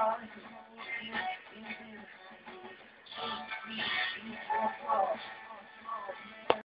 I'm Thank you.